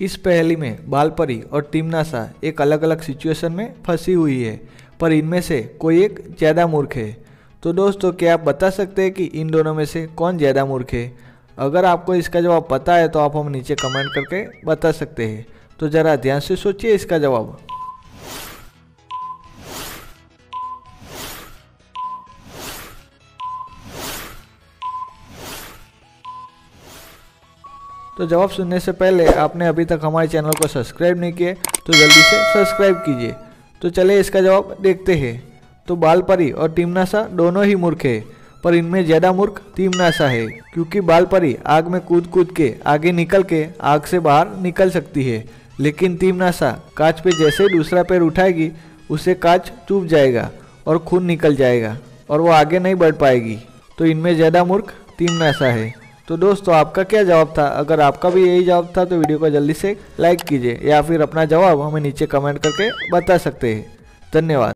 इस पहली में बालपरी और टीमनासा एक अलग अलग सिचुएशन में फंसी हुई है, पर इनमें से कोई एक ज़्यादा मूर्ख है। तो दोस्तों, क्या आप बता सकते हैं कि इन दोनों में से कौन ज़्यादा मूर्ख है? अगर आपको इसका जवाब पता है तो आप हम नीचे कमेंट करके बता सकते हैं। तो ज़रा ध्यान से सोचिए इसका जवाब। तो जवाब सुनने से पहले आपने अभी तक हमारे चैनल को सब्सक्राइब नहीं किए तो जल्दी से सब्सक्राइब कीजिए। तो चले इसका जवाब देखते हैं। तो बालपरी और टीमनासा दोनों ही मूर्ख है, पर इनमें ज़्यादा मूर्ख टीमनासा है, क्योंकि बालपरी आग में कूद कूद के आगे निकल के आग से बाहर निकल सकती है, लेकिन टीमनासा कांच पे जैसे दूसरा पैर उठाएगी, उसे कांच चुभ जाएगा और खून निकल जाएगा और वो आगे नहीं बढ़ पाएगी। तो इनमें ज़्यादा मूर्ख टीमनासा है। तो दोस्तों, आपका क्या जवाब था? अगर आपका भी यही जवाब था तो वीडियो को जल्दी से लाइक कीजिए या फिर अपना जवाब हमें नीचे कमेंट करके बता सकते हैं। धन्यवाद।